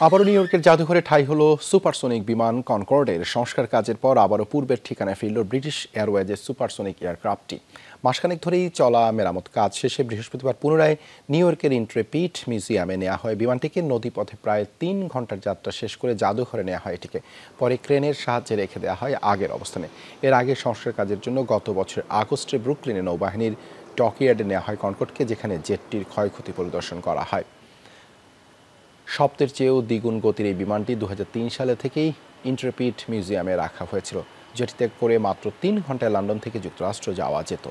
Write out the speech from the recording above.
আবারও নিউ ইয়র্কের জাদুঘরে ঠাই হলো সুপারসোনিক বিমান কনকর্ডের সংস্কার কাজের পর আবারও পূর্বের ঠিকানায় ফিরল ব্রিটিশ এয়ারওয়েজের সুপারসোনিক এয়ারক্রাফটটি। মাসখানেক ধরেই চলা মেরামত কাজ শেষে বৃহস্পতিবার পুনরায় নিউ ইয়র্কের ইন্ট্রেপিট মিউজিয়ামে নেওয়া হয় বিমানটিকে। নদীপথে প্রায় তিন ঘণ্টার যাত্রা শেষ করে জাদুঘরে নেওয়া হয় এটিকে। পরে ক্রেনের সাহায্যে রেখে দেওয়া হয় আগের অবস্থানে। এর আগে সংস্কার কাজের জন্য গত বছর আগস্টে ব্রুকলিনে নৌবাহিনীর টকিয়ার্ডে নেওয়া হয় কনকর্ডকে, যেখানে জেটটির ক্ষয়ক্ষতি পরিদর্শন করা হয়। সপ্তের চেয়েও দ্বিগুণ গতির এই বিমানটি দু হাজার তিন সালে থেকেই ইন্টারপিট মিউজিয়ামে রাখা হয়েছিল, যেটিতে করে মাত্র তিন ঘন্টায় লন্ডন থেকে যুক্তরাষ্ট্র যাওয়া যেত।